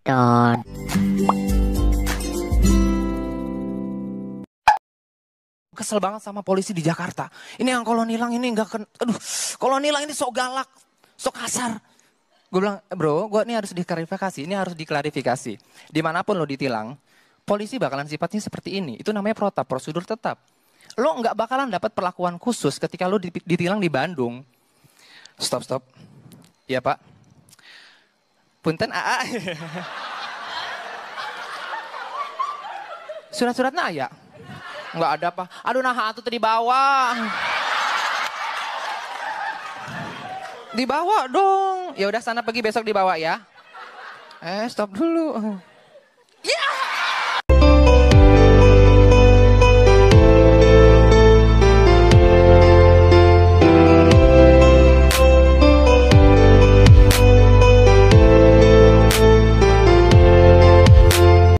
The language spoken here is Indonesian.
Don. Kesel banget sama polisi di Jakarta. Ini yang kalau nilang ini nggak ken... Aduh, kalau nilang ini sok galak, sok kasar. Gue bilang, bro, gue ini harus diklarifikasi, ini harus diklarifikasi. Di mana pun lo ditilang, polisi bakalan sifatnya seperti ini. Itu namanya protap, prosedur tetap. Lo nggak bakalan dapat perlakuan khusus ketika lo ditilang di Bandung. Stop, stop. Iya pak. Punten AA. Surat-suratnya ya? Nggak ada apa. Aduh nah itu tadi bawah. Dibawa dong. Ya udah sana pergi besok dibawa ya. Eh stop dulu.